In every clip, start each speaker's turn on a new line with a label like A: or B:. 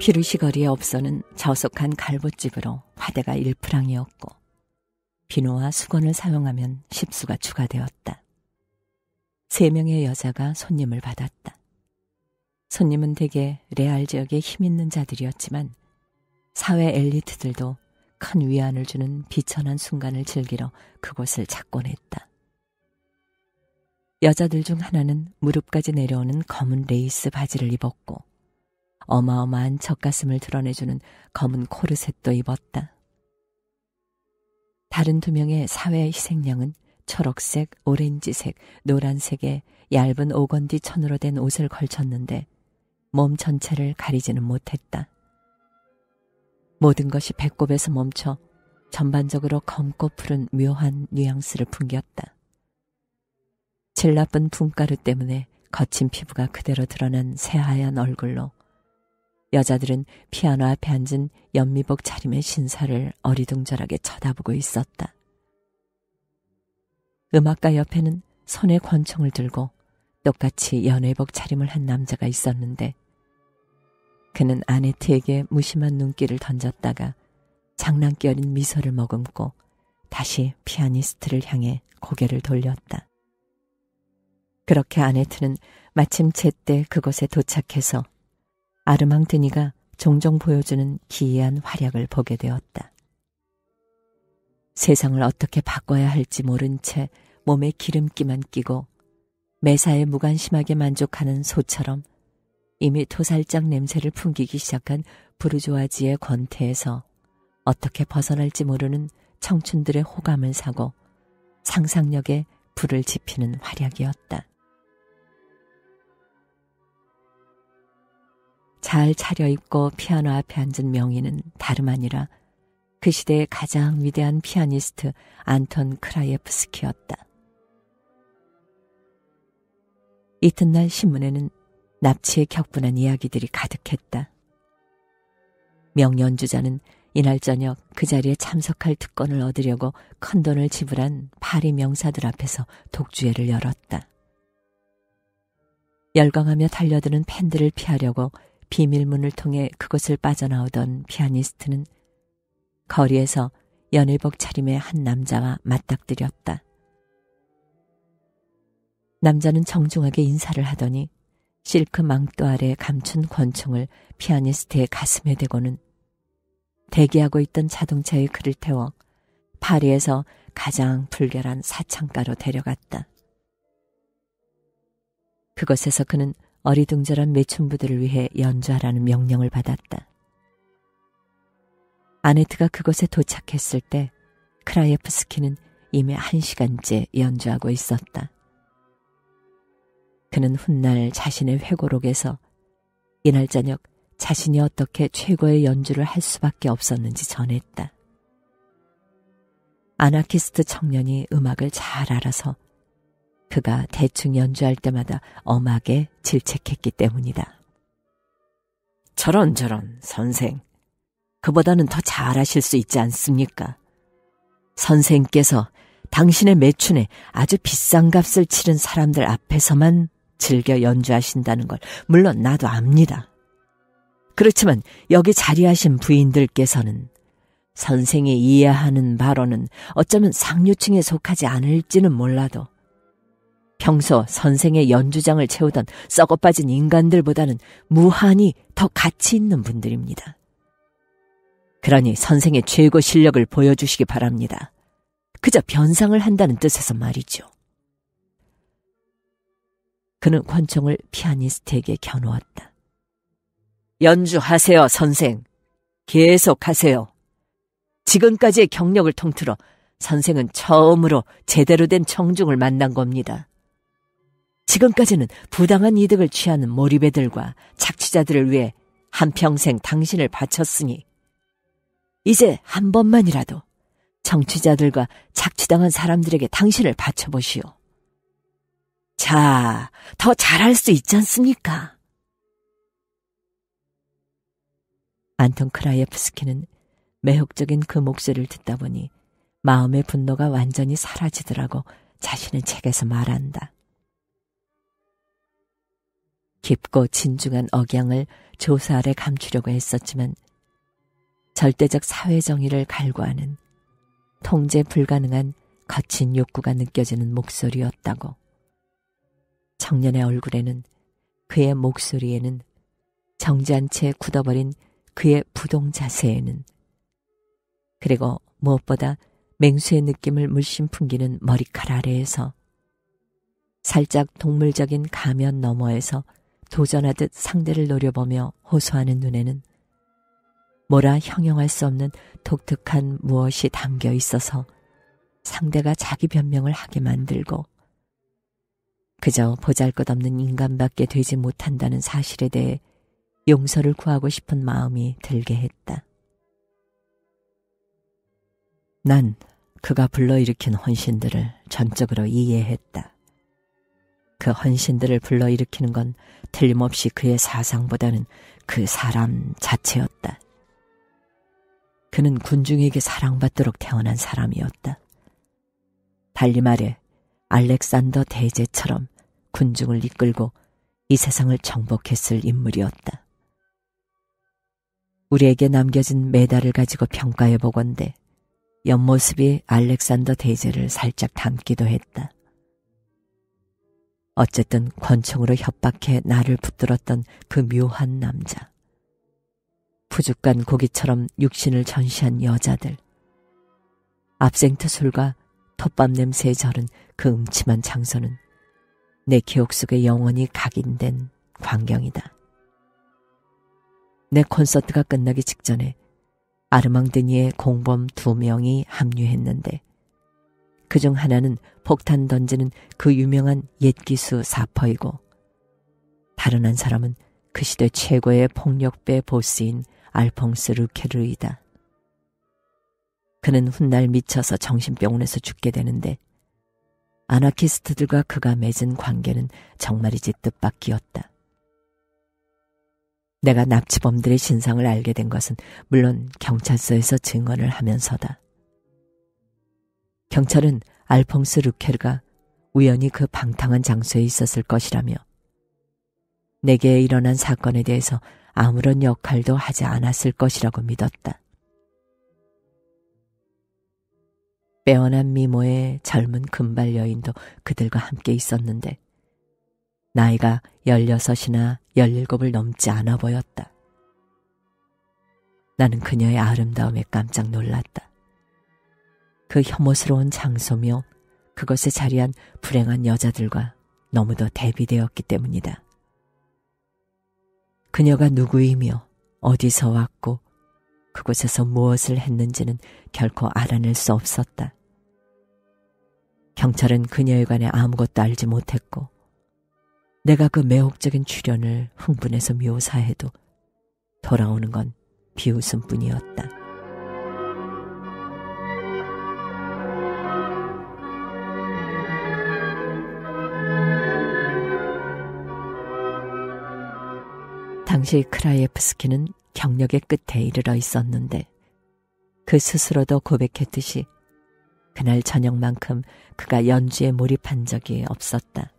A: 피르시 거리에 없어는 저속한 갈봇집으로 화대가 일프랑이었고 비누와 수건을 사용하면 십수가 추가되었다. 세 명의 여자가 손님을 받았다. 손님은 대개 레알 지역에 힘 있는 자들이었지만 사회 엘리트들도 큰 위안을 주는 비천한 순간을 즐기러 그곳을 찾곤 했다. 여자들 중 하나는 무릎까지 내려오는 검은 레이스 바지를 입었고 어마어마한 젖가슴을 드러내주는 검은 코르셋도 입었다. 다른 두 명의 사회 희생양은 초록색, 오렌지색, 노란색의 얇은 오건디 천으로 된 옷을 걸쳤는데 몸 전체를 가리지는 못했다. 모든 것이 배꼽에서 멈춰 전반적으로 검고 푸른 묘한 뉘앙스를 풍겼다. 질 나쁜 분가루 때문에 거친 피부가 그대로 드러난 새하얀 얼굴로 여자들은 피아노 앞에 앉은 연미복 차림의 신사를 어리둥절하게 쳐다보고 있었다. 음악가 옆에는 손에 권총을 들고 똑같이 연회복 차림을 한 남자가 있었는데 그는 아네트에게 무심한 눈길을 던졌다가 장난기 어린 미소를 머금고 다시 피아니스트를 향해 고개를 돌렸다. 그렇게 아네트는 마침 제때 그곳에 도착해서 아르망드니가 종종 보여주는 기이한 활약을 보게 되었다. 세상을 어떻게 바꿔야 할지 모른 채 몸에 기름기만 끼고 매사에 무관심하게 만족하는 소처럼 이미 토살짝 냄새를 풍기기 시작한 부르주아지의 권태에서 어떻게 벗어날지 모르는 청춘들의 호감을 사고 상상력에 불을 지피는 활약이었다. 잘 차려입고 피아노 앞에 앉은 명희는 다름 아니라 그 시대의 가장 위대한 피아니스트 안톤 크라예프스키였다. 이튿날 신문에는 납치에 격분한 이야기들이 가득했다. 명연주자는 이날 저녁 그 자리에 참석할 특권을 얻으려고 큰 돈을 지불한 파리 명사들 앞에서 독주회를 열었다. 열광하며 달려드는 팬들을 피하려고 비밀문을 통해 그곳을 빠져나오던 피아니스트는 거리에서 연일복 차림의 한 남자와 맞닥뜨렸다. 남자는 정중하게 인사를 하더니 실크 망토 아래 감춘 권총을 피아니스트의 가슴에 대고는 대기하고 있던 자동차에 그를 태워 파리에서 가장 불결한 사창가로 데려갔다. 그곳에서 그는 어리둥절한 매춘부들을 위해 연주하라는 명령을 받았다. 아네트가 그곳에 도착했을 때 크라예프스키는 이미 한 시간째 연주하고 있었다. 그는 훗날 자신의 회고록에서 이날 저녁 자신이 어떻게 최고의 연주를 할 수밖에 없었는지 전했다. 아나키스트 청년이 음악을 잘 알아서 그가 대충 연주할 때마다 엄하게 질책했기 때문이다. 저런 저런 선생, 그보다는 더 잘하실 수 있지 않습니까? 선생께서 당신의 매춘에 아주 비싼 값을 치른 사람들 앞에서만 즐겨 연주하신다는 걸 물론 나도 압니다. 그렇지만 여기 자리하신 부인들께서는 선생이 이해하는 바로는 어쩌면 상류층에 속하지 않을지는 몰라도 평소 선생의 연주장을 채우던 썩어 빠진 인간들보다는 무한히 더 가치 있는 분들입니다. 그러니 선생의 최고 실력을 보여주시기 바랍니다. 그저 변상을 한다는 뜻에서 말이죠. 그는 권총을 피아니스트에게 겨누었다. 연주하세요, 선생. 계속하세요. 지금까지의 경력을 통틀어 선생은 처음으로 제대로 된 청중을 만난 겁니다. 지금까지는 부당한 이득을 취하는 몰입애들과 착취자들을 위해 한평생 당신을 바쳤으니 이제 한 번만이라도 정치자들과 착취당한 사람들에게 당신을 바쳐보시오. 자, 더 잘할 수 있지 않습니까? 안톤 크라예프스키는 매혹적인 그 목소리를 듣다 보니 마음의 분노가 완전히 사라지더라고 자신의 책에서 말한다. 깊고 진중한 억양을 조사 아래 감추려고 했었지만 절대적 사회 정의를 갈구하는 통제 불가능한 거친 욕구가 느껴지는 목소리였다고. 청년의 얼굴에는 그의 목소리에는 정지한 채 굳어버린 그의 부동 자세에는 그리고 무엇보다 맹수의 느낌을 물씬 풍기는 머리칼 아래에서 살짝 동물적인 가면 너머에서 도전하듯 상대를 노려보며 호소하는 눈에는 뭐라 형용할 수 없는 독특한 무엇이 담겨 있어서 상대가 자기 변명을 하게 만들고 그저 보잘 것 없는 인간밖에 되지 못한다는 사실에 대해 용서를 구하고 싶은 마음이 들게 했다. 난 그가 불러일으킨 헌신들을 전적으로 이해했다. 그 헌신들을 불러일으키는 건 틀림없이 그의 사상보다는 그 사람 자체였다. 그는 군중에게 사랑받도록 태어난 사람이었다. 달리 말해 알렉산더 대제처럼 군중을 이끌고 이 세상을 정복했을 인물이었다. 우리에게 남겨진 메달을 가지고 평가해 보건대 옆모습이 알렉산더 대제를 살짝 닮기도 했다. 어쨌든 권총으로 협박해 나를 붙들었던 그 묘한 남자. 푸죽간 고기처럼 육신을 전시한 여자들. 압생트 술과 톱밥 냄새에 절은 그 음침한 장소는 내 기억 속에 영원히 각인된 광경이다. 내 콘서트가 끝나기 직전에 아르망드니의 공범 두 명이 합류했는데 그 중 하나는 폭탄 던지는 그 유명한 옛기수 사퍼이고 다른 한 사람은 그 시대 최고의 폭력배 보스인 알퐁스 르케르이다. 그는 훗날 미쳐서 정신병원에서 죽게 되는데 아나키스트들과 그가 맺은 관계는 정말이지 뜻밖이었다. 내가 납치범들의 신상을 알게 된 것은 물론 경찰서에서 증언을 하면서다. 경찰은 알퐁스 르케르가 우연히 그 방탕한 장소에 있었을 것이라며 내게 일어난 사건에 대해서 아무런 역할도 하지 않았을 것이라고 믿었다. 빼어난 미모의 젊은 금발 여인도 그들과 함께 있었는데 나이가 열여섯이나 열일곱을 넘지 않아 보였다. 나는 그녀의 아름다움에 깜짝 놀랐다. 그 혐오스러운 장소며 그것에 자리한 불행한 여자들과 너무도 대비되었기 때문이다. 그녀가 누구이며 어디서 왔고 그곳에서 무엇을 했는지는 결코 알아낼 수 없었다. 경찰은 그녀에 관해 아무것도 알지 못했고 내가 그 매혹적인 출연을 흥분해서 묘사해도 돌아오는 건 비웃음뿐이었다. 당시 크라예프스키는 경력의 끝에 이르러 있었는데 그 스스로도 고백했듯이 그날 저녁만큼 그가 연주에 몰입한 적이 없었다.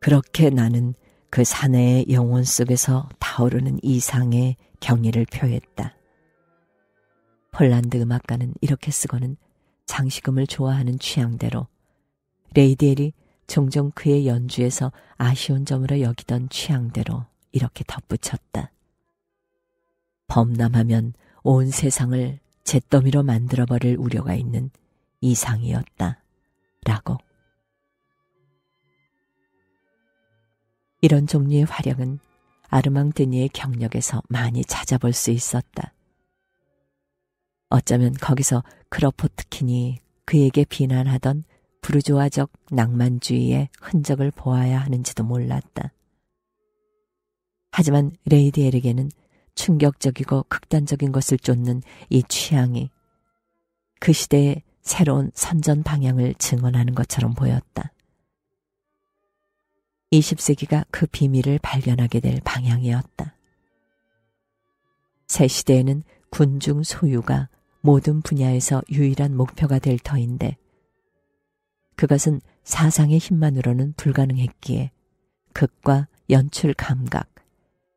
A: 그렇게 나는 그 사내의 영혼 속에서 타오르는 이상의 경의를 표했다. 폴란드 음악가는 이렇게 쓰고는 장식음을 좋아하는 취향대로 레이디엘이 종종 그의 연주에서 아쉬운 점으로 여기던 취향대로 이렇게 덧붙였다. 범람하면 온 세상을 잿더미로 만들어버릴 우려가 있는 이상이었다. 라고. 이런 종류의 활약은 아르망드니의 경력에서 많이 찾아볼 수 있었다. 어쩌면 거기서 크로포트킨이 그에게 비난하던 부르조아적 낭만주의의 흔적을 보아야 하는지도 몰랐다. 하지만 레이디엘에게는 충격적이고 극단적인 것을 쫓는 이 취향이 그 시대의 새로운 선전 방향을 증언하는 것처럼 보였다. 20세기가 그 비밀을 발견하게 될 방향이었다. 새 시대에는 군중 소유가 모든 분야에서 유일한 목표가 될 터인데 그것은 사상의 힘만으로는 불가능했기에 극과 연출 감각,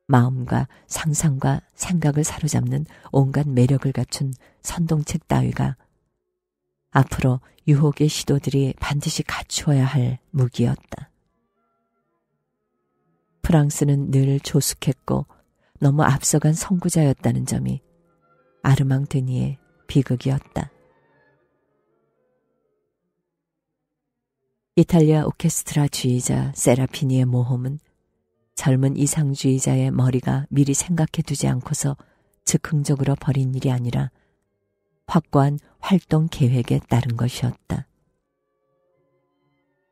A: 마음과 상상과 생각을 사로잡는 온갖 매력을 갖춘 선동책 따위가 앞으로 유혹의 시도들이 반드시 갖추어야 할 무기였다. 프랑스는 늘 조숙했고 너무 앞서간 선구자였다는 점이 아르망 드니의 비극이었다. 이탈리아 오케스트라 주의자 세라피니의 모험은 젊은 이상주의자의 머리가 미리 생각해 두지 않고서 즉흥적으로 벌인 일이 아니라 확고한 활동 계획에 따른 것이었다.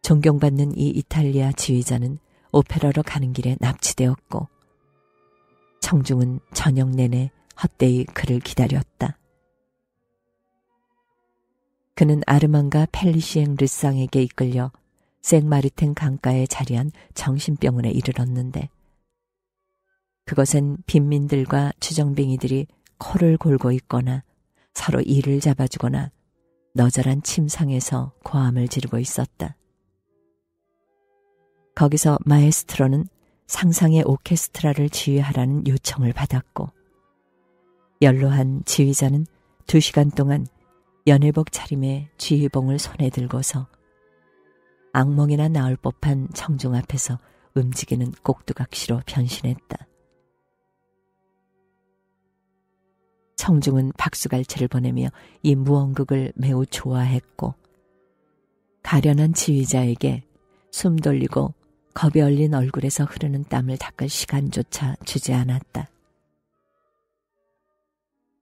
A: 존경받는 이 이탈리아 지휘자는 오페라로 가는 길에 납치되었고 청중은 저녁 내내 헛되이 그를 기다렸다. 그는 아르만과 펠리시엥 르상에게 이끌려 생마르텐 강가에 자리한 정신병원에 이르렀는데 그것은 빈민들과 추정뱅이들이 코를 골고 있거나 서로 이를 잡아주거나 너절한 침상에서 고함을 지르고 있었다. 거기서 마에스트로는 상상의 오케스트라를 지휘하라는 요청을 받았고 연로한 지휘자는 두 시간 동안 연회복 차림에 지휘봉을 손에 들고서 악몽이나 나올 법한 청중 앞에서 움직이는 꼭두각시로 변신했다. 청중은 박수갈채를 보내며 이 무언극을 매우 좋아했고 가련한 지휘자에게 숨 돌리고 겁이 얼린 얼굴에서 흐르는 땀을 닦을 시간조차 주지 않았다.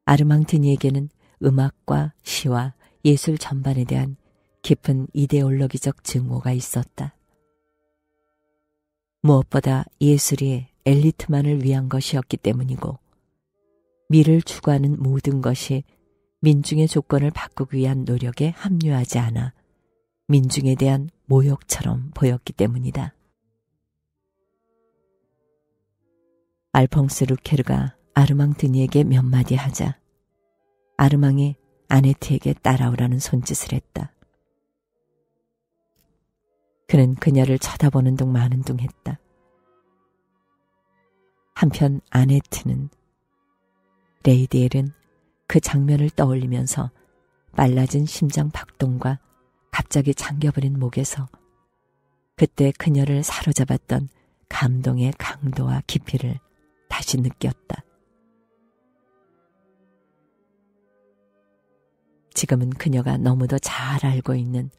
A: 아르망티니에게는 음악과 시와 예술 전반에 대한 깊은 이데올로기적 증오가 있었다. 무엇보다 예술이 엘리트만을 위한 것이었기 때문이고 미를 추구하는 모든 것이 민중의 조건을 바꾸기 위한 노력에 합류하지 않아 민중에 대한 모욕처럼 보였기 때문이다. 알퐁스 루케르가 아르망드니에게 몇 마디 하자 아르망이 아네트에게 따라오라는 손짓을 했다. 그는 그녀를 쳐다보는 둥 마는 둥 했다. 한편 아네트는 레이디엘은 그 장면을 떠올리면서 빨라진 심장 박동과 갑자기 잠겨버린 목에서 그때 그녀를 사로잡았던 감동의 강도와 깊이를 다시 느꼈다. 지금은 그녀가 너무도 잘 알고 있는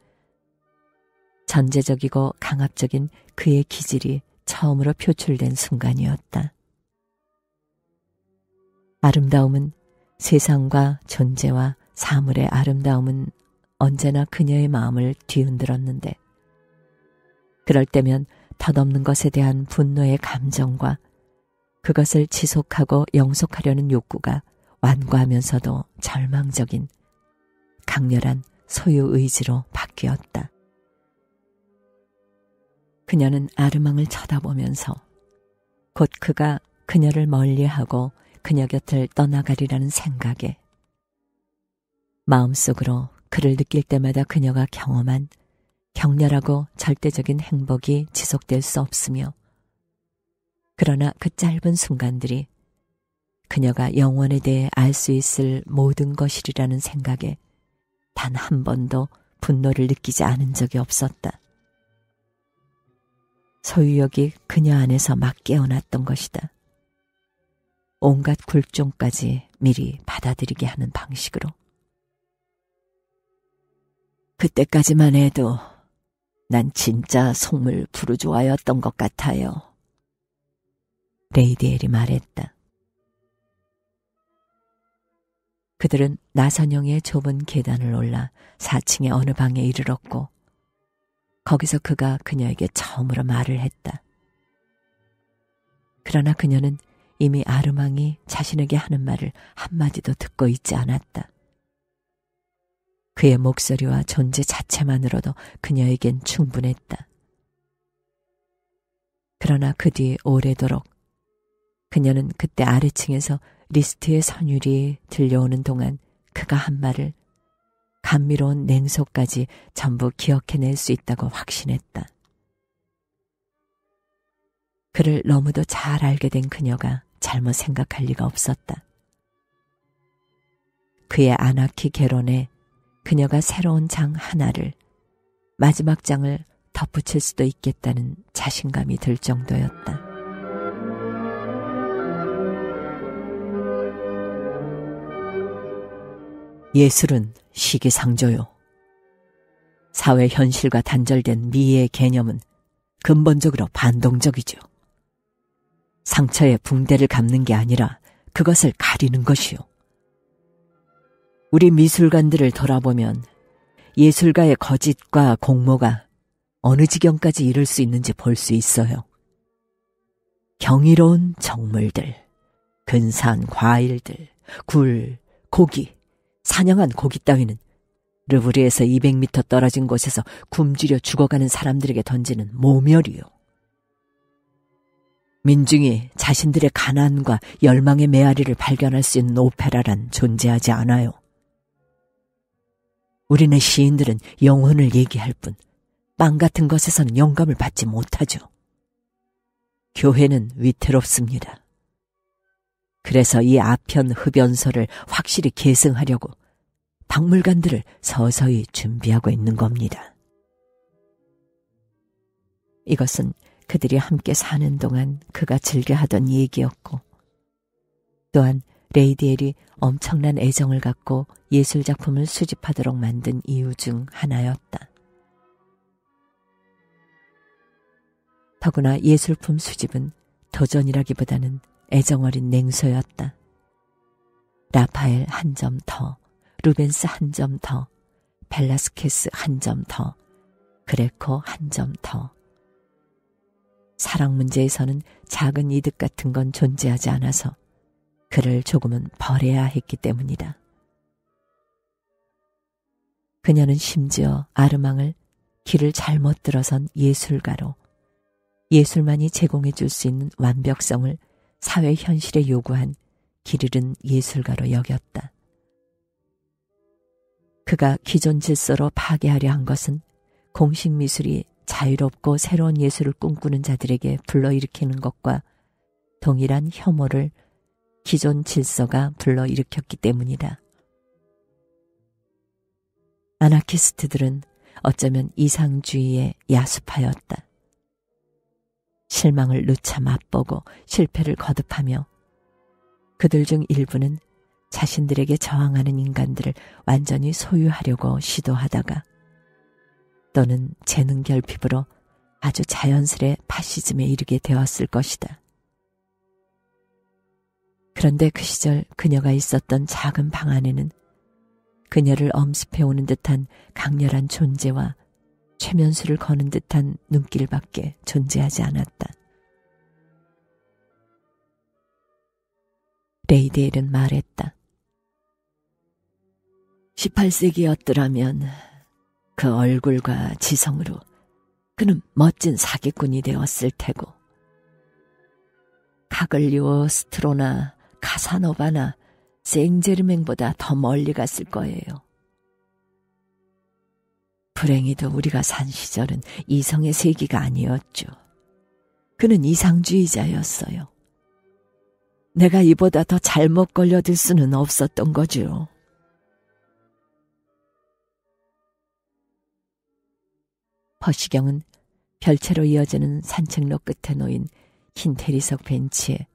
A: 전제적이고 강압적인 그의 기질이 처음으로 표출된 순간이었다. 아름다움은 세상과 존재와 사물의 아름다움은 언제나 그녀의 마음을 뒤흔들었는데 그럴 때면 덧없는 것에 대한 분노의 감정과 그것을 지속하고 영속하려는 욕구가 완고하면서도 절망적인 강렬한 소유 의지로 바뀌었다. 그녀는 아르망을 쳐다보면서 곧 그가 그녀를 멀리하고 그녀 곁을 떠나가리라는 생각에 마음속으로 그를 느낄 때마다 그녀가 경험한 격렬하고 절대적인 행복이 지속될 수 없으며 그러나 그 짧은 순간들이 그녀가 영원에 대해 알 수 있을 모든 것이리라는 생각에 단 한 번도 분노를 느끼지 않은 적이 없었다. 소유욕이 그녀 안에서 막 깨어났던 것이다. 온갖 굴종까지 미리 받아들이게 하는 방식으로. 그때까지만 해도 난 진짜 속물 부르주아였던 것 같아요. 레이디 엘이 말했다. 그들은 나선영의 좁은 계단을 올라 4층의 어느 방에 이르렀고 거기서 그가 그녀에게 처음으로 말을 했다. 그러나 그녀는 이미 아르망이 자신에게 하는 말을 한마디도 듣고 있지 않았다. 그의 목소리와 존재 자체만으로도 그녀에겐 충분했다. 그러나 그 뒤 오래도록 그녀는 그때 아래층에서 리스트의 선율이 들려오는 동안 그가 한 말을 감미로운 냉소까지 전부 기억해낼 수 있다고 확신했다. 그를 너무도 잘 알게 된 그녀가 잘못 생각할 리가 없었다. 그의 아나키 개론에 그녀가 새로운 장 하나를 마지막 장을 덧붙일 수도 있겠다는 자신감이 들 정도였다. 예술은 시기상조요. 사회 현실과 단절된 미의 개념은 근본적으로 반동적이죠. 상처에 붕대를 감는 게 아니라 그것을 가리는 것이요. 우리 미술관들을 돌아보면 예술가의 거짓과 공모가 어느 지경까지 이를 수 있는지 볼 수 있어요. 경이로운 정물들, 근사한 과일들, 굴, 고기, 사냥한 고기 따위는 르브리에서 200m 떨어진 곳에서 굶주려 죽어가는 사람들에게 던지는 모멸이요. 민중이 자신들의 가난과 열망의 메아리를 발견할 수 있는 오페라란 존재하지 않아요. 우리네 시인들은 영혼을 얘기할 뿐, 빵 같은 것에서는 영감을 받지 못하죠. 교회는 위태롭습니다. 그래서 이 아편 흡연서를 확실히 계승하려고 박물관들을 서서히 준비하고 있는 겁니다. 이것은 그들이 함께 사는 동안 그가 즐겨 하던 얘기였고, 또한 레이디엘이 엄청난 애정을 갖고 예술작품을 수집하도록 만든 이유 중 하나였다. 더구나 예술품 수집은 도전이라기보다는 애정어린 냉소였다. 라파엘 한 점 더, 루벤스 한 점 더, 벨라스케스 한 점 더, 그레코 한 점 더. 사랑 문제에서는 작은 이득 같은 건 존재하지 않아서 그를 조금은 버려야 했기 때문이다. 그녀는 심지어 아르망을 길을 잘못 들어선 예술가로 예술만이 제공해 줄 수 있는 완벽성을 사회 현실에 요구한 길 잃은 예술가로 여겼다. 그가 기존 질서로 파괴하려 한 것은 공식 미술이 자유롭고 새로운 예술을 꿈꾸는 자들에게 불러일으키는 것과 동일한 혐오를 기존 질서가 불러일으켰기 때문이다. 아나키스트들은 어쩌면 이상주의에 야습하였다. 실망을 누차 맛보고 실패를 거듭하며 그들 중 일부는 자신들에게 저항하는 인간들을 완전히 소유하려고 시도하다가 또는 재능 결핍으로 아주 자연스레 파시즘에 이르게 되었을 것이다. 그런데 그 시절 그녀가 있었던 작은 방 안에는 그녀를 엄습해오는 듯한 강렬한 존재와 최면수를 거는 듯한 눈길밖에 존재하지 않았다. 레이데일은 말했다. 18세기였더라면 그 얼굴과 지성으로 그는 멋진 사기꾼이 되었을 테고 카글리오 스트로나 카사노바나 생제르맹보다 더 멀리 갔을 거예요. 불행히도 우리가 산 시절은 이성의 세기가 아니었죠. 그는 이상주의자였어요. 내가 이보다 더 잘못 걸려들 수는 없었던 거죠. 퍼시경은 별채로 이어지는 산책로 끝에 놓인 흰 대리석 벤치에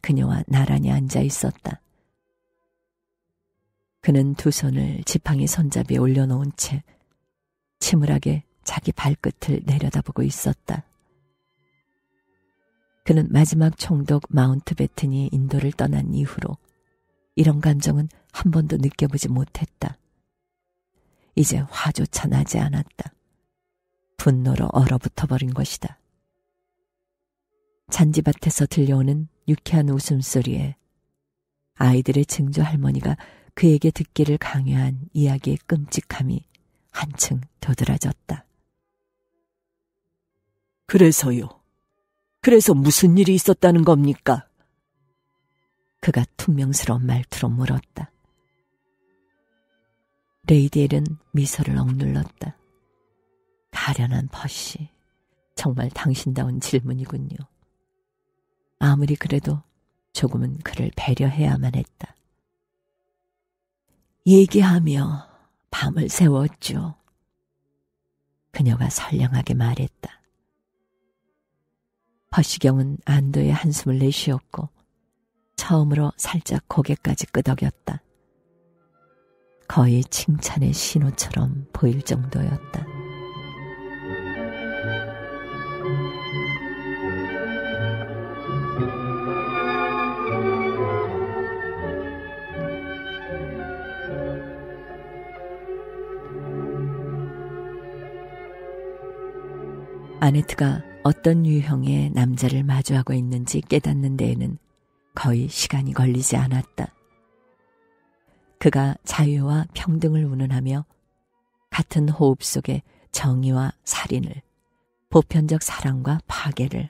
A: 그녀와 나란히 앉아 있었다. 그는 두 손을 지팡이 손잡이에 올려놓은 채 침울하게 자기 발끝을 내려다보고 있었다. 그는 마지막 총독 마운트 베튼이 인도를 떠난 이후로 이런 감정은 한 번도 느껴보지 못했다. 이제 화조차 나지 않았다. 분노로 얼어붙어 버린 것이다. 잔디밭에서 들려오는 유쾌한 웃음소리에 아이들의 증조 할머니가 그에게 듣기를 강요한 이야기의 끔찍함이 한층 도드라졌다. 그래서요. 그래서 무슨 일이 있었다는 겁니까? 그가 퉁명스러운 말투로 물었다. 레이디엘은 미소를 억눌렀다. 가련한 벗이 정말 당신다운 질문이군요. 아무리 그래도 조금은 그를 배려해야만 했다. 얘기하며 밤을 새웠죠. 그녀가 선량하게 말했다. 허시경은 안도의 한숨을 내쉬었고 처음으로 살짝 고개까지 끄덕였다. 거의 칭찬의 신호처럼 보일 정도였다. 아네트가 어떤 유형의 남자를 마주하고 있는지 깨닫는 데에는 거의 시간이 걸리지 않았다. 그가 자유와 평등을 운운하며 같은 호흡 속에 정의와 살인을, 보편적 사랑과 파괴를,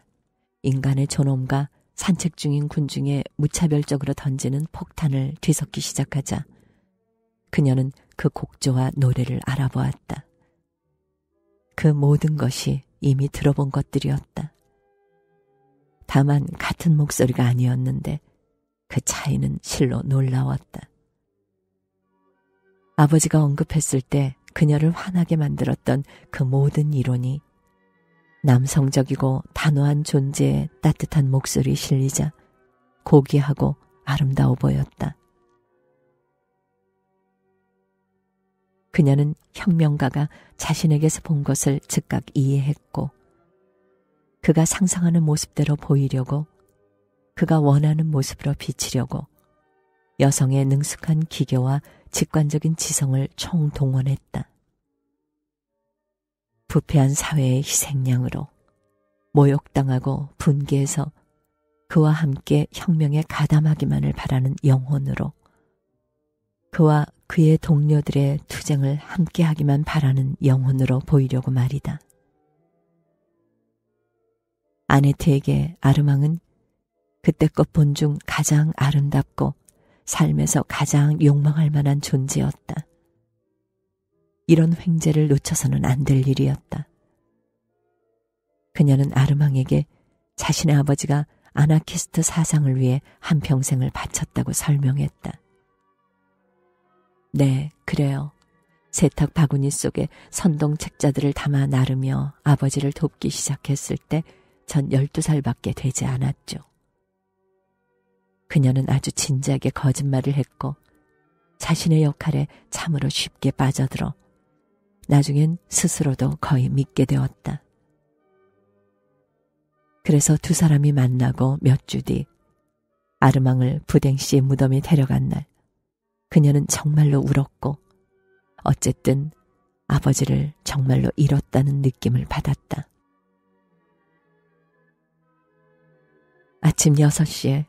A: 인간의 존엄과 산책 중인 군중에 무차별적으로 던지는 폭탄을 뒤섞기 시작하자 그녀는 그 곡조와 노래를 알아보았다. 그 모든 것이 이미 들어본 것들이었다. 다만 같은 목소리가 아니었는데 그 차이는 실로 놀라웠다. 아버지가 언급했을 때 그녀를 화나게 만들었던 그 모든 이론이 남성적이고 단호한 존재의 따뜻한 목소리 실리자 고귀하고 아름다워 보였다. 그녀는 혁명가가 자신에게서 본 것을 즉각 이해했고 그가 상상하는 모습대로 보이려고 그가 원하는 모습으로 비치려고 여성의 능숙한 기교와 직관적인 지성을 총동원했다. 부패한 사회의 희생양으로 모욕당하고 분개해서 그와 함께 혁명에 가담하기만을 바라는 영혼으로 그와 그의 동료들의 투쟁을 함께하기만 바라는 영혼으로 보이려고 말이다. 아네트에게 아르망은 그때껏 본 중 가장 아름답고 삶에서 가장 욕망할 만한 존재였다. 이런 횡재를 놓쳐서는 안 될 일이었다. 그녀는 아르망에게 자신의 아버지가 아나키스트 사상을 위해 한평생을 바쳤다고 설명했다. 네, 그래요. 세탁 바구니 속에 선동 책자들을 담아 나르며 아버지를 돕기 시작했을 때 전 12살밖에 되지 않았죠. 그녀는 아주 진지하게 거짓말을 했고 자신의 역할에 참으로 쉽게 빠져들어 나중엔 스스로도 거의 믿게 되었다. 그래서 두 사람이 만나고 몇 주 뒤 아르망을 부댕 씨의 무덤에 데려간 날 그녀는 정말로 울었고 어쨌든 아버지를 정말로 잃었다는 느낌을 받았다. 아침 6시에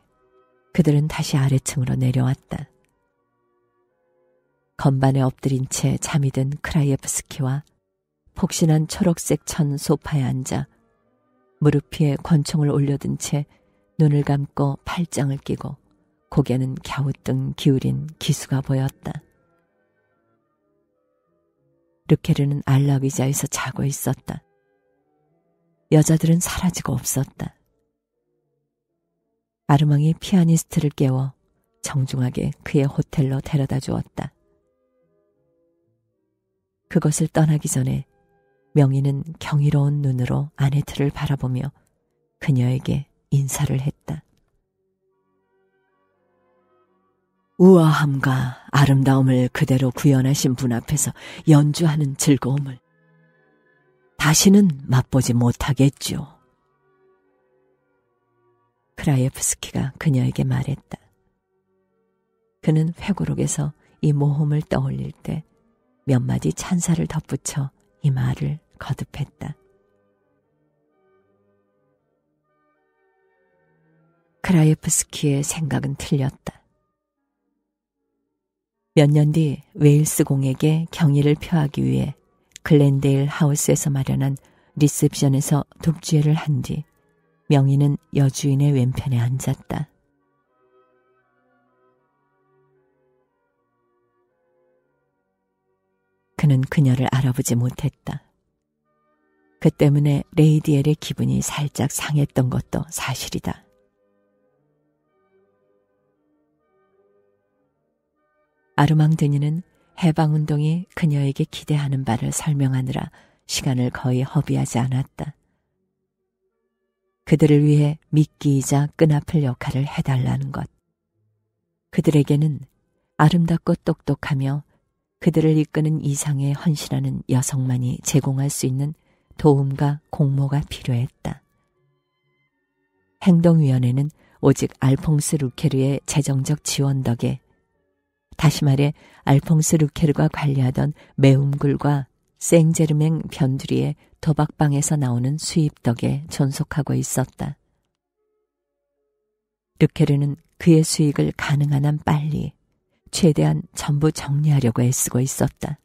A: 그들은 다시 아래층으로 내려왔다. 건반에 엎드린 채 잠이 든 크라이에프스키와 폭신한 초록색 천 소파에 앉아 무릎 위에 권총을 올려둔 채 눈을 감고 팔짱을 끼고 고개는 갸우뚱 기울인 기수가 보였다. 르케르는 안락 의자에서 자고 있었다. 여자들은 사라지고 없었다. 아르망이 피아니스트를 깨워 정중하게 그의 호텔로 데려다 주었다. 그것을 떠나기 전에 명희는 경이로운 눈으로 아네트를 바라보며 그녀에게 인사를 했다. 우아함과 아름다움을 그대로 구현하신 분 앞에서 연주하는 즐거움을 다시는 맛보지 못하겠죠. 크라예프스키가 그녀에게 말했다. 그는 회고록에서 이 모험을 떠올릴 때 몇 마디 찬사를 덧붙여 이 말을 거듭했다. 크라예프스키의 생각은 틀렸다. 몇 년 뒤 웨일스 공에게 경의를 표하기 위해 글렌데일 하우스에서 마련한 리셉션에서 독주회를 한 뒤 명희는 여주인의 왼편에 앉았다. 그는 그녀를 알아보지 못했다. 그 때문에 레이디엘의 기분이 살짝 상했던 것도 사실이다. 아르망드니는 해방운동이 그녀에게 기대하는 바를 설명하느라 시간을 거의 허비하지 않았다. 그들을 위해 미끼이자 끈아플 역할을 해달라는 것. 그들에게는 아름답고 똑똑하며 그들을 이끄는 이상에 헌신하는 여성만이 제공할 수 있는 도움과 공모가 필요했다. 행동위원회는 오직 알퐁스 루케르의 재정적 지원 덕에 다시 말해 알퐁스 루케르가 관리하던 매움굴과 생제르맹 변두리의 도박방에서 나오는 수입 덕에 존속하고 있었다. 르케르는 그의 수익을 가능한 한 빨리 최대한 전부 정리하려고 애쓰고 있었다.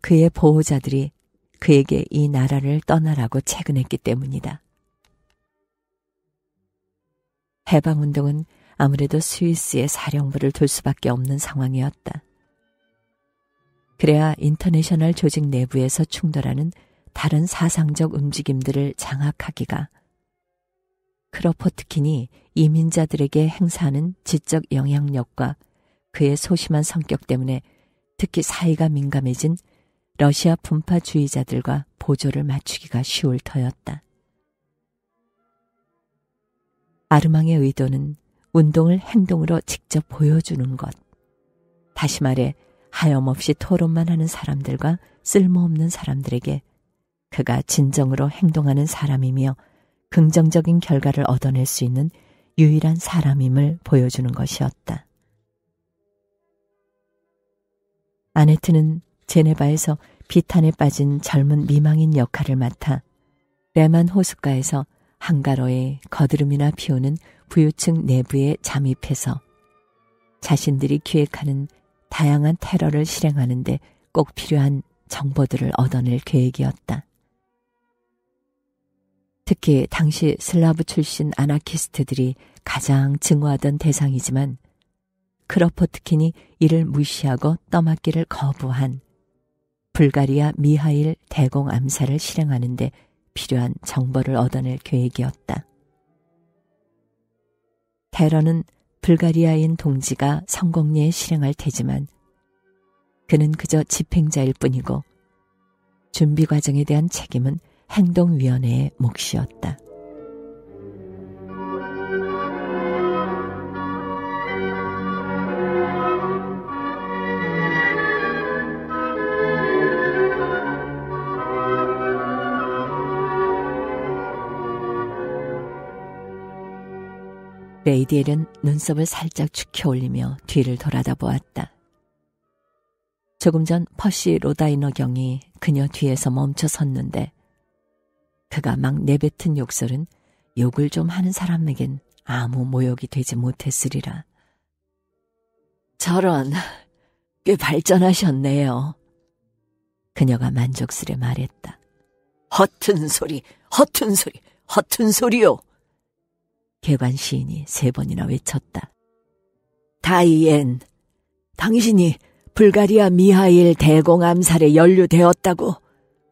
A: 그의 보호자들이 그에게 이 나라를 떠나라고 채근했기 때문이다. 해방운동은 아무래도 스위스의 사령부를 둘 수밖에 없는 상황이었다. 그래야 인터내셔널 조직 내부에서 충돌하는 다른 사상적 움직임들을 장악하기가 크로포트킨이 이민자들에게 행사하는 지적 영향력과 그의 소심한 성격 때문에 특히 사이가 민감해진 러시아 분파주의자들과 보조를 맞추기가 쉬울 터였다. 아르망의 의도는 운동을 행동으로 직접 보여주는 것. 다시 말해 하염없이 토론만 하는 사람들과 쓸모없는 사람들에게 그가 진정으로 행동하는 사람이며 긍정적인 결과를 얻어낼 수 있는 유일한 사람임을 보여주는 것이었다. 아네트는 제네바에서 비탄에 빠진 젊은 미망인 역할을 맡아 레만 호숫가에서 한가로에 거드름이나 피우는 부유층 내부에 잠입해서 자신들이 기획하는 다양한 테러를 실행하는데 꼭 필요한 정보들을 얻어낼 계획이었다. 특히 당시 슬라브 출신 아나키스트들이 가장 증오하던 대상이지만 크로포트킨이 이를 무시하고 떠맡기를 거부한 불가리아 미하일 대공 암살을 실행하는데 필요한 정보를 얻어낼 계획이었다. 테러는 불가리아인 동지가 성공리에 실행할 테지만 그는 그저 집행자일 뿐이고 준비 과정에 대한 책임은 행동위원회의 몫이었다. 레이디엘은 눈썹을 살짝 축혀 올리며 뒤를 돌아다 보았다. 조금 전 퍼시 로다이너 경이 그녀 뒤에서 멈춰 섰는데 그가 막 내뱉은 욕설은 욕을 좀 하는 사람에겐 아무 모욕이 되지 못했으리라. 저런, 꽤 발전하셨네요. 그녀가 만족스레 말했다. 허튼 소리, 허튼 소리, 허튼 소리요. 계관 시인이 세 번이나 외쳤다. 다이엔, 당신이 불가리아 미하일 대공 암살에 연루되었다고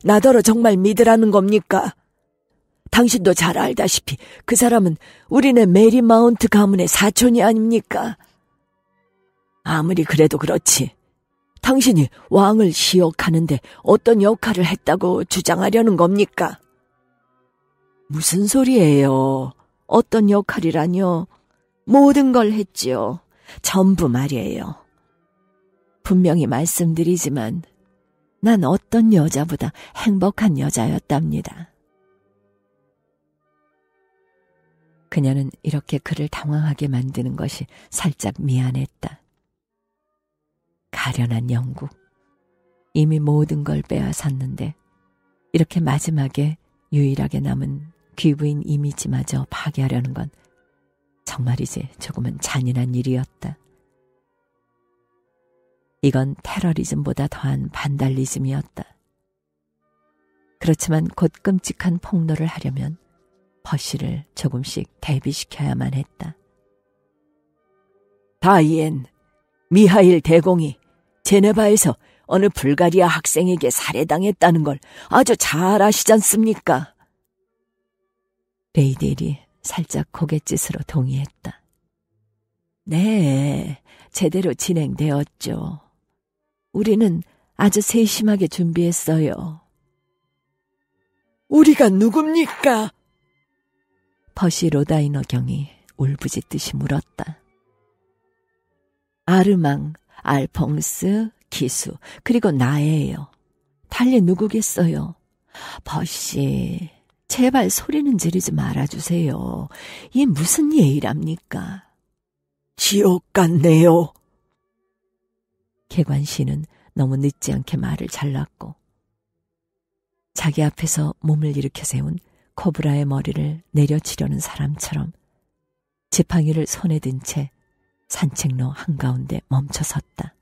A: 나더러 정말 믿으라는 겁니까? 당신도 잘 알다시피 그 사람은 우리네 메리 마운트 가문의 사촌이 아닙니까? 아무리 그래도 그렇지. 당신이 왕을 시역하는데 어떤 역할을 했다고 주장하려는 겁니까? 무슨 소리예요? 어떤 역할이라뇨? 모든 걸 했지요. 전부 말이에요. 분명히 말씀드리지만 난 어떤 여자보다 행복한 여자였답니다. 그녀는 이렇게 그를 당황하게 만드는 것이 살짝 미안했다. 가련한 영국. 이미 모든 걸 빼앗았는데 이렇게 마지막에 유일하게 남은 귀부인 이미지마저 파괴하려는 건 정말이지 조금은 잔인한 일이었다. 이건 테러리즘보다 더한 반달리즘이었다. 그렇지만 곧 끔찍한 폭로를 하려면 허씨를 조금씩 대비시켜야만 했다. 다이엔, 미하일 대공이 제네바에서 어느 불가리아 학생에게 살해당했다는 걸 아주 잘 아시지 않습니까? 레이디엘이 살짝 고갯짓으로 동의했다. 네, 제대로 진행되었죠. 우리는 아주 세심하게 준비했어요.
B: 우리가 누굽니까?
A: 버시 로다이너 경이 울부짖듯이 물었다. 아르망, 알퐁스, 기수, 그리고 나예요. 달리 누구겠어요? 버시, 제발 소리는 지르지 말아주세요. 이게 무슨 예의랍니까?
B: 지옥 같네요.
A: 개관 씨는 너무 늦지 않게 말을 잘랐고 자기 앞에서 몸을 일으켜 세운 코브라의 머리를 내려치려는 사람처럼 지팡이를 손에 든 채 산책로 한가운데 멈춰 섰다.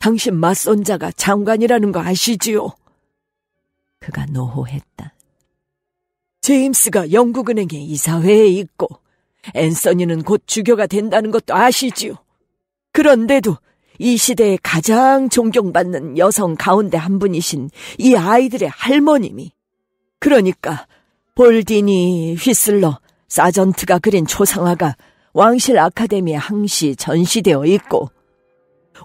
B: 당신 맞선자가 장관이라는 거 아시지요?
A: 그가 노호했다.
B: 제임스가 영국은행에 이사회에 있고 앤서니는 곧 주교가 된다는 것도 아시지요? 그런데도 이 시대에 가장 존경받는 여성 가운데 한 분이신 이 아이들의 할머님이 그러니까 볼디니, 휘슬러, 사전트가 그린 초상화가 왕실 아카데미에 항시 전시되어 있고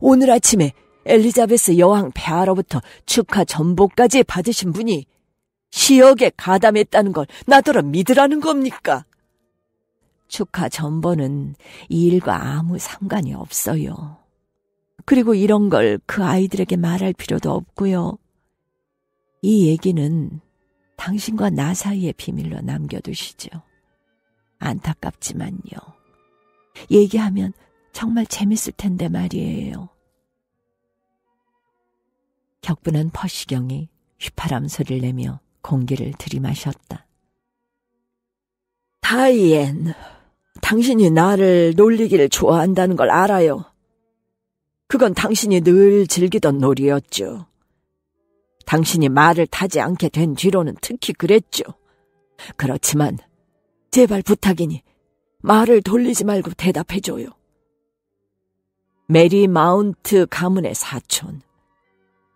B: 오늘 아침에 엘리자베스 여왕 폐하로부터 축하 전보까지 받으신 분이 시역에 가담했다는 걸 나더러 믿으라는 겁니까?
A: 축하 전보는 이 일과 아무 상관이 없어요. 그리고 이런 걸 그 아이들에게 말할 필요도 없고요. 이 얘기는 당신과 나 사이의 비밀로 남겨두시죠. 안타깝지만요. 얘기하면 정말 재밌을 텐데 말이에요. 격분한 퍼시경이 휘파람 소리를 내며 공기를 들이마셨다.
B: 다이앤, 당신이 나를 놀리기를 좋아한다는 걸 알아요. 그건 당신이 늘 즐기던 놀이였죠. 당신이 말을 타지 않게 된 뒤로는 특히 그랬죠. 그렇지만 제발 부탁이니 말을 돌리지 말고 대답해줘요. 메리 마운트 가문의 사촌.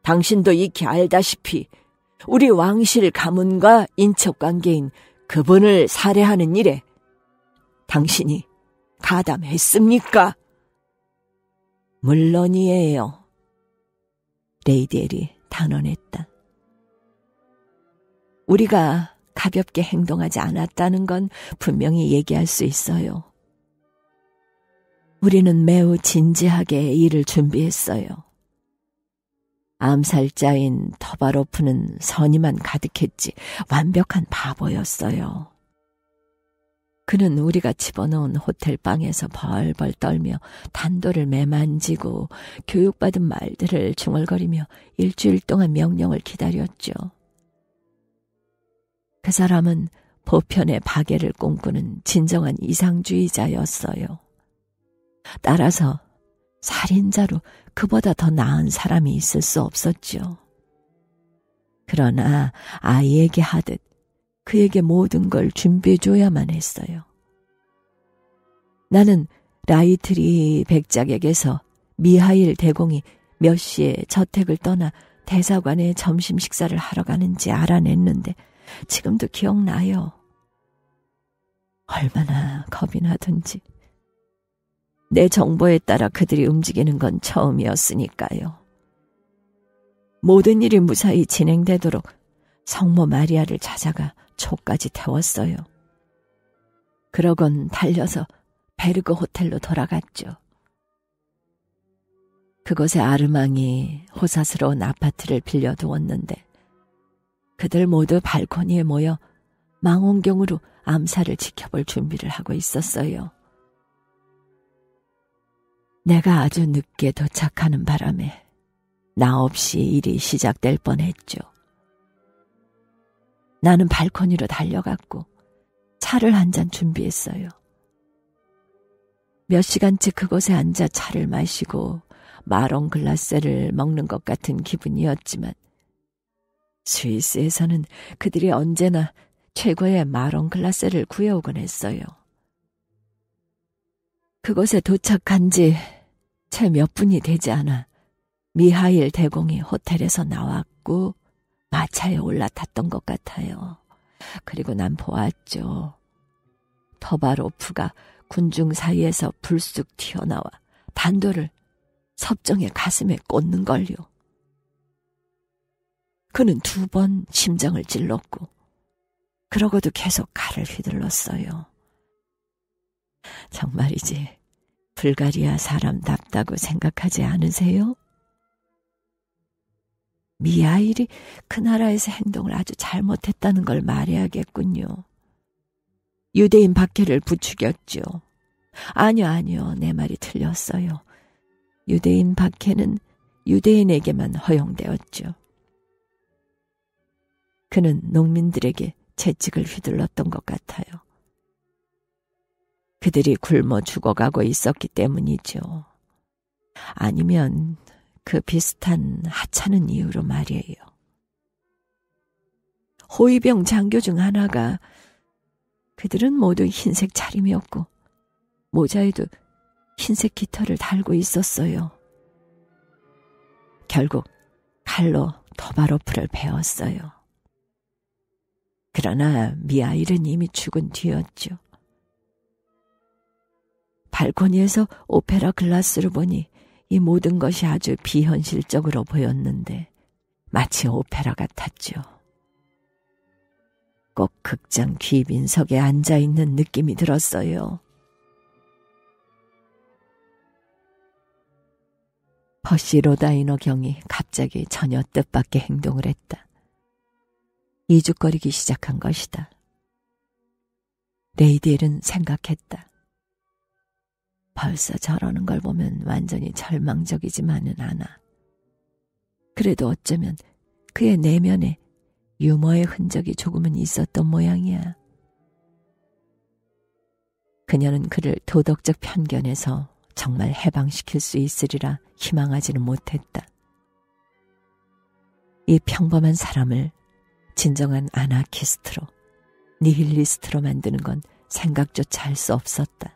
B: 당신도 익히 알다시피 우리 왕실 가문과 인척 관계인 그분을 살해하는 일에 당신이 가담했습니까?
A: 물론이에요. 레이디 엘이 단언했다. 우리가 가볍게 행동하지 않았다는 건 분명히 얘기할 수 있어요. 우리는 매우 진지하게 일을 준비했어요. 암살자인 터바로프는 선의만 가득했지 완벽한 바보였어요. 그는 우리가 집어넣은 호텔 방에서 벌벌 떨며 단도를 매만지고 교육받은 말들을 중얼거리며 일주일 동안 명령을 기다렸죠. 그 사람은 보편의 박애를 꿈꾸는 진정한 이상주의자였어요. 따라서 살인자로 그보다 더 나은 사람이 있을 수 없었죠. 그러나 아이에게 하듯 그에게 모든 걸 준비해줘야만 했어요. 나는 라이트리 백작에게서 미하일 대공이 몇 시에 저택을 떠나 대사관에 점심 식사를 하러 가는지 알아냈는데 지금도 기억나요. 얼마나 겁이 나던지. 내 정보에 따라 그들이 움직이는 건 처음이었으니까요. 모든 일이 무사히 진행되도록 성모 마리아를 찾아가 초까지 태웠어요. 그러곤 달려서 베르그 호텔로 돌아갔죠. 그곳에 아르망이 호사스러운 아파트를 빌려두었는데 그들 모두 발코니에 모여 망원경으로 암살을 지켜볼 준비를 하고 있었어요. 내가 아주 늦게 도착하는 바람에 나 없이 일이 시작될 뻔했죠. 나는 발코니로 달려갔고 차를 한 잔 준비했어요. 몇 시간째 그곳에 앉아 차를 마시고 마롱 글라스를 먹는 것 같은 기분이었지만 스위스에서는 그들이 언제나 최고의 마롱 글라스를 구해오곤 했어요. 그곳에 도착한 지 채 몇 분이 되지 않아 미하일 대공이 호텔에서 나왔고 마차에 올라탔던 것 같아요. 그리고 난 보았죠. 터바로프가
B: 군중 사이에서 불쑥 튀어나와 단도를 섭정의 가슴에 꽂는 걸요. 그는 두 번 심장을 찔렀고, 그러고도 계속 칼을 휘둘렀어요. 정말이지, 불가리아 사람답다고 생각하지 않으세요? 미아일이 그 나라에서 행동을 아주 잘못했다는 걸 말해야겠군요. 유대인 박해를 부추겼죠. 아니요, 아니요. 내 말이 틀렸어요. 유대인 박해는 유대인에게만 허용되었죠. 그는 농민들에게 채찍을 휘둘렀던 것 같아요. 그들이 굶어 죽어가고 있었기 때문이죠. 아니면 그 비슷한 하찮은 이유로 말이에요. 호위병 장교 중 하나가 그들은 모두 흰색 차림이었고 모자에도 흰색 깃털을 달고 있었어요. 결국 칼로 도바로프를 베었어요. 그러나 미아일은 이미 죽은 뒤였죠. 발코니에서 오페라 글라스를 보니 이 모든 것이 아주 비현실적으로 보였는데 마치 오페라 같았죠. 꼭 극장 귀빈석에 앉아 있는 느낌이 들었어요. 퍼시 로다이너 경이 갑자기 전혀 뜻밖의 행동을 했다. 이죽거리기 시작한 것이다. 레이디 L은 생각했다. 벌써 저러는 걸 보면 완전히 절망적이지만은 않아. 그래도 어쩌면 그의 내면에 유머의 흔적이 조금은 있었던 모양이야. 그녀는 그를 도덕적 편견에서 정말 해방시킬 수 있으리라 희망하지는 못했다. 이 평범한 사람을 진정한 아나키스트로, 니힐리스트로 만드는 건 생각조차 할 수 없었다.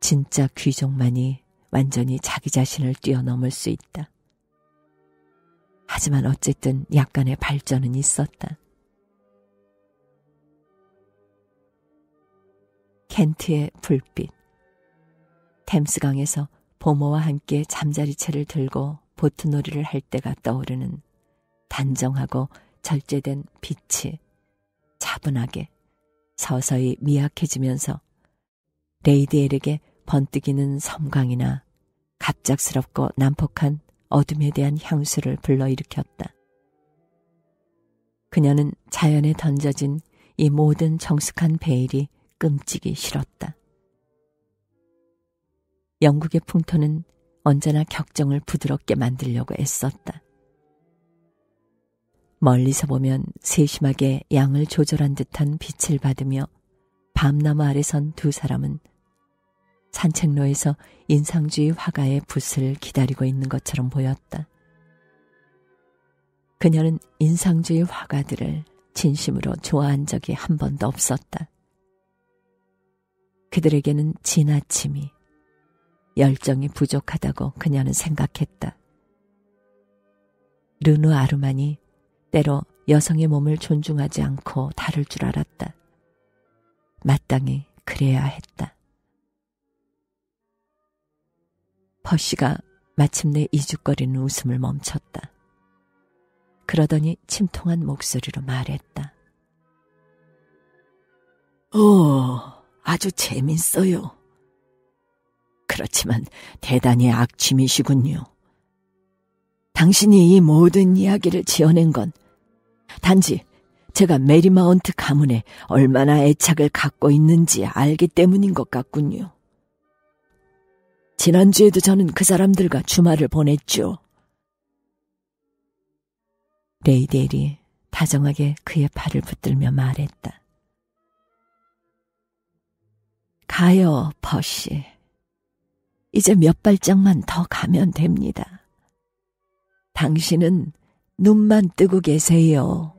B: 진짜 귀족만이 완전히 자기 자신을 뛰어넘을 수 있다. 하지만 어쨌든 약간의 발전은 있었다. 켄트의 불빛. 템스강에서 보모와 함께 잠자리채를 들고 보트놀이를 할 때가 떠오르는 단정하고 절제된 빛이 차분하게 서서히 미약해지면서 레이디 엘에게 번뜩이는 섬광이나 갑작스럽고 난폭한 어둠에 대한 향수를 불러일으켰다. 그녀는 자연에 던져진 이 모든 정숙한 베일이 끔찍이 싫었다. 영국의 풍토는 언제나 격정을 부드럽게 만들려고 애썼다. 멀리서 보면 세심하게 양을 조절한 듯한 빛을 받으며 밤나무 아래 선 두 사람은 산책로에서 인상주의 화가의 붓을 기다리고 있는 것처럼 보였다. 그녀는 인상주의 화가들을 진심으로 좋아한 적이 한 번도 없었다. 그들에게는 지나침이, 열정이 부족하다고 그녀는 생각했다. 르누 아르만이 때로 여성의 몸을 존중하지 않고 다룰 줄 알았다. 마땅히 그래야 했다. 퍼시가 마침내 이죽거리는 웃음을 멈췄다. 그러더니 침통한 목소리로 말했다. 어, 아주 재밌어요. 그렇지만 대단히 악취미시군요. 당신이 이 모든 이야기를 지어낸 건 단지 제가 메리마운트 가문에 얼마나 애착을 갖고 있는지 알기 때문인 것 같군요. 지난주에도 저는 그 사람들과 주말을 보냈죠. 레이데일이 다정하게 그의 팔을 붙들며 말했다. 가요, 버시. 이제 몇 발짝만 더 가면 됩니다. 당신은 눈만 뜨고 계세요.